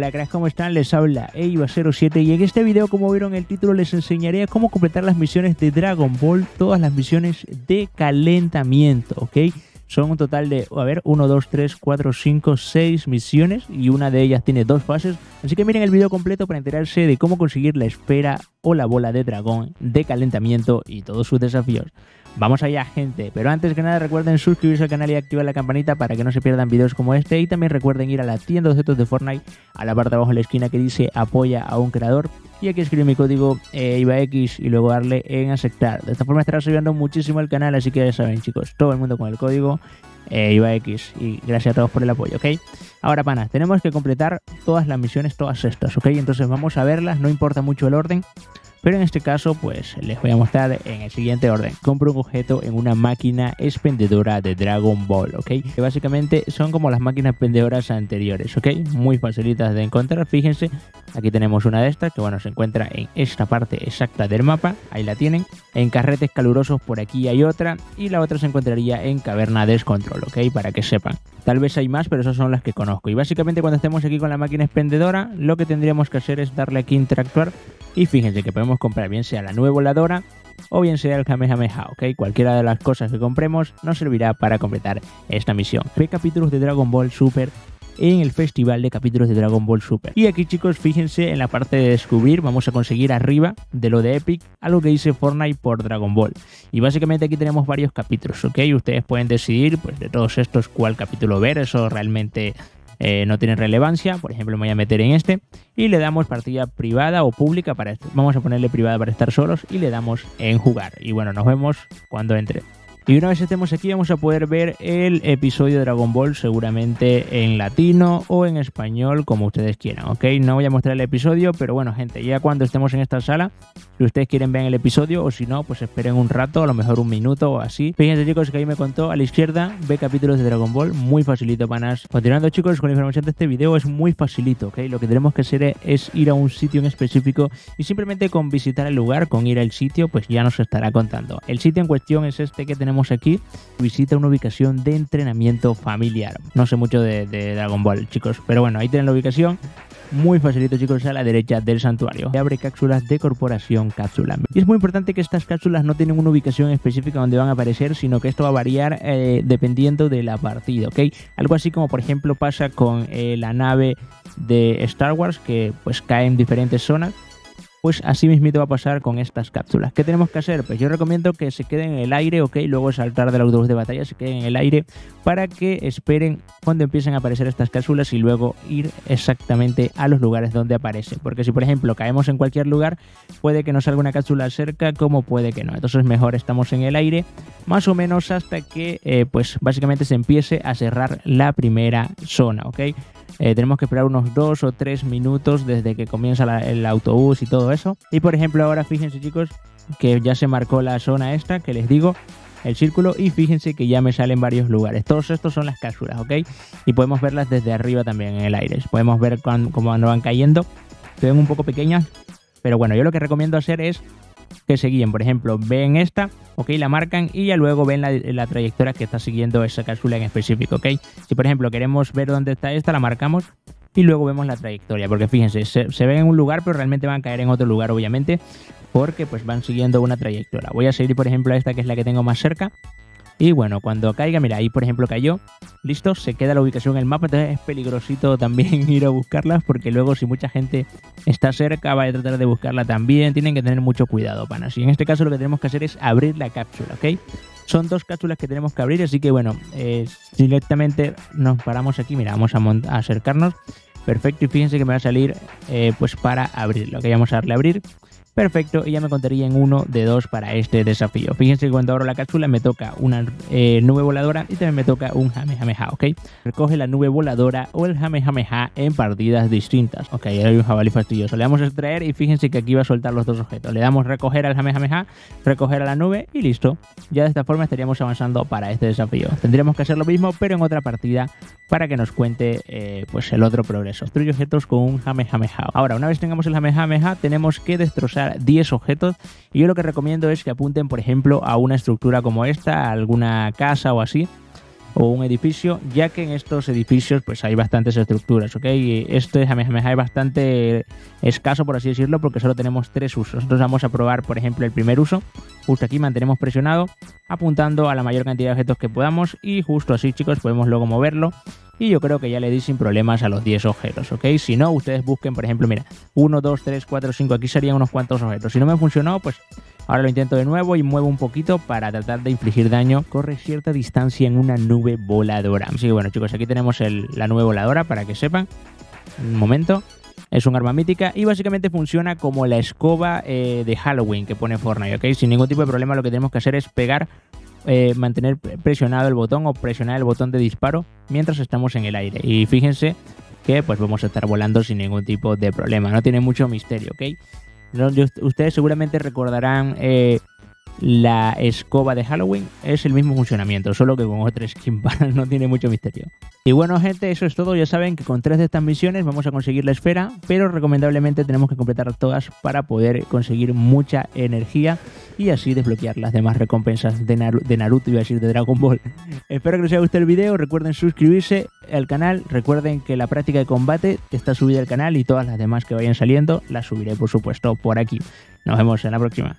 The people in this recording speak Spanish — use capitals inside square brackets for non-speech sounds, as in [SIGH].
Hola cracks, ¿cómo están? Les habla Eiva07 y en este video, como vieron el título, les enseñaré cómo completar las misiones de Dragon Ball, todas las misiones de calentamiento, ¿ok? Son un total de, a ver, 1, 2, 3, 4, 5, 6 misiones y una de ellas tiene dos fases. Así que miren el video completo para enterarse de cómo conseguir la esfera o la bola de dragón de calentamiento y todos sus desafíos. Vamos allá, gente. Pero antes que nada, recuerden suscribirse al canal y activar la campanita para que no se pierdan videos como este. Y también recuerden ir a la tienda de objetos de Fortnite, a la parte de abajo en la esquina que dice apoya a un creador. Y aquí escribir mi código eh, IVAX y luego darle en aceptar. De esta forma estarás ayudando muchísimo al canal, así que ya saben, chicos, todo el mundo con el código eh, IVAX. Y gracias a todos por el apoyo, ¿ok? Ahora, panas, tenemos que completar todas las misiones, todas estas, ¿ok? Entonces vamos a verlas, no importa mucho el orden. Pero en este caso, pues les voy a mostrar en el siguiente orden. Compro un objeto en una máquina expendedora de Dragon Ball, ¿ok? Que básicamente son como las máquinas expendedoras anteriores, ¿ok? Muy facilitas de encontrar, fíjense. Aquí tenemos una de estas que, bueno, se encuentra en esta parte exacta del mapa. Ahí la tienen. En carretes calurosos por aquí hay otra. Y la otra se encontraría en Caverna Descontrol, ¿ok? Para que sepan. Tal vez hay más, pero esas son las que conozco. Y básicamente cuando estemos aquí con la máquina expendedora, lo que tendríamos que hacer es darle aquí interactuar y fíjense que podemos comprar bien sea la nube voladora o bien sea el Kamehameha, ¿ok? Cualquiera de las cosas que compremos nos servirá para completar esta misión. Ve capítulos de Dragon Ball Super en el festival de capítulos de Dragon Ball Super. Y aquí chicos, fíjense en la parte de descubrir, vamos a conseguir arriba de lo de Epic algo que dice Fortnite por Dragon Ball. Y básicamente aquí tenemos varios capítulos, ¿ok? Ustedes pueden decidir pues de todos estos cuál capítulo ver, eso realmente eh, no tiene relevancia. Por ejemplo, me voy a meter en este y le damos partida privada o pública para. Vamos a ponerle privada para estar solos y le damos en jugar. Y bueno, nos vemos cuando entre. Y una vez estemos aquí vamos a poder ver el episodio de Dragon Ball seguramente en latino o en español como ustedes quieran, ¿ok? No voy a mostrar el episodio, pero bueno gente, ya cuando estemos en esta sala, si ustedes quieren ver el episodio o si no, pues esperen un rato, a lo mejor un minuto o así. Fíjense chicos que ahí me contó a la izquierda, ve capítulos de Dragon Ball, muy facilito panas. Continuando chicos con la información de este video es muy facilito, ¿ok? Lo que tenemos que hacer es ir a un sitio en específico y simplemente con visitar el lugar, con ir al sitio, pues ya nos estará contando. El sitio en cuestión es este que tenemos aquí, visita una ubicación de entrenamiento familiar. No sé mucho de, Dragon Ball, chicos, pero bueno, ahí tienen la ubicación. Muy facilito, chicos, a la derecha del santuario. Abre cápsulas de corporación cápsula. Y es muy importante que estas cápsulas no tienen una ubicación específica donde van a aparecer, sino que esto va a variar eh, dependiendo de la partida, ¿ok? Algo así como, por ejemplo, pasa con eh, la nave de Star Wars, que pues cae en diferentes zonas pues así mismo va a pasar con estas cápsulas. ¿Qué tenemos que hacer? Pues yo recomiendo que se queden en el aire, ok, luego saltar del autobús de batalla, se queden en el aire para que esperen cuando empiecen a aparecer estas cápsulas y luego ir exactamente a los lugares donde aparecen. Porque si por ejemplo caemos en cualquier lugar, puede que nos salga una cápsula cerca como puede que no. Entonces mejor estamos en el aire más o menos hasta que eh, pues básicamente se empiece a cerrar la primera zona, ok. Eh, tenemos que esperar unos dos o tres minutos desde que comienza el autobús y todo eso. Y por ejemplo ahora fíjense chicos que ya se marcó la zona esta que les digo el círculo y fíjense que ya me salen varios lugares. Todos estos son las cápsulas, ¿ok? Y podemos verlas desde arriba también en el aire. Podemos ver cómo van cayendo. Se ven un poco pequeñas, pero bueno, yo lo que recomiendo hacer es que se guíen. Por ejemplo, ven esta, ok, la marcan y ya luego ven la, trayectoria que está siguiendo esa cápsula en específico, ok. Si por ejemplo queremos ver dónde está esta, la marcamos y luego vemos la trayectoria, porque fíjense, se, ven en un lugar, pero realmente van a caer en otro lugar, obviamente, porque pues van siguiendo una trayectoria. Voy a seguir, por ejemplo, a esta que es la que tengo más cerca y bueno, cuando caiga, mira, ahí por ejemplo cayó, listo, se queda la ubicación en el mapa, entonces es peligrosito también [LAUGHS] ir a buscarlas porque luego si mucha gente está cerca va a tratar de buscarla también, tienen que tener mucho cuidado, panas. Y en este caso lo que tenemos que hacer es abrir la cápsula, ¿ok? Son dos cápsulas que tenemos que abrir, así que bueno, eh, directamente nos paramos aquí, mira, vamos a, acercarnos. Perfecto, y fíjense que me va a salir eh, pues para abrirlo, que vamos a darle a abrir. Perfecto, y ya me contaría en uno de dos para este desafío. Fíjense que cuando abro la cápsula me toca una eh, nube voladora y también me toca un Jamejameja, ¿ok? Recoge la nube voladora o el Jamejameja en partidas distintas. Ok, hay un jabalí fastidioso. Le damos a extraer y fíjense que aquí va a soltar los dos objetos. Le damos recoger al Jamejameja, recoger a la nube y listo. Ya de esta forma estaríamos avanzando para este desafío. Tendríamos que hacer lo mismo, pero en otra partida para que nos cuente eh, pues el otro progreso. Destruye objetos con un Jamejameja. Ahora, una vez tengamos el Jamejameja, tenemos que destrozar 10 objetos. Y yo lo que recomiendo es que apunten, por ejemplo, a una estructura como esta, a alguna casa o así, o un edificio, ya que en estos edificios pues hay bastantes estructuras, ¿ok? Y esto es es bastante escaso, por así decirlo, porque solo tenemos tres usos. Nosotros vamos a probar, por ejemplo, el primer uso. Justo aquí mantenemos presionado, apuntando a la mayor cantidad de objetos que podamos y justo así, chicos, podemos luego moverlo. Y yo creo que ya le di sin problemas a los 10 objetos, ¿ok? Si no, ustedes busquen, por ejemplo, mira, 1, 2, 3, 4, 5, aquí serían unos cuantos objetos. Si no me funcionó, pues Ahora lo intento de nuevo y muevo un poquito para tratar de infligir daño. Corre cierta distancia en una nube voladora. Así que bueno chicos, aquí tenemos la nube voladora para que sepan. Un momento. Es un arma mítica y básicamente funciona como la escoba eh, de Halloween que pone Fortnite, ¿ok? Sin ningún tipo de problema lo que tenemos que hacer es pegar, eh, mantener presionado el botón o presionar el botón de disparo mientras estamos en el aire. Y fíjense que pues vamos a estar volando sin ningún tipo de problema, no tiene mucho misterio, ¿ok? Ustedes seguramente recordarán eh, la escoba de Halloween. Es el mismo funcionamiento, solo que con otra skin [LAUGHS] para no tiene mucho misterio. Y bueno, gente, eso es todo. Ya saben que con tres de estas misiones vamos a conseguir la esfera, pero recomendablemente tenemos que completar todas para poder conseguir mucha energía y así desbloquear las demás recompensas de, Naruto, y a decir de Dragon Ball. [LAUGHS] Espero que les haya gustado el video. Recuerden suscribirse al canal. Recuerden que la práctica de combate está subida al canal y todas las demás que vayan saliendo las subiré, por supuesto, por aquí. Nos vemos en la próxima.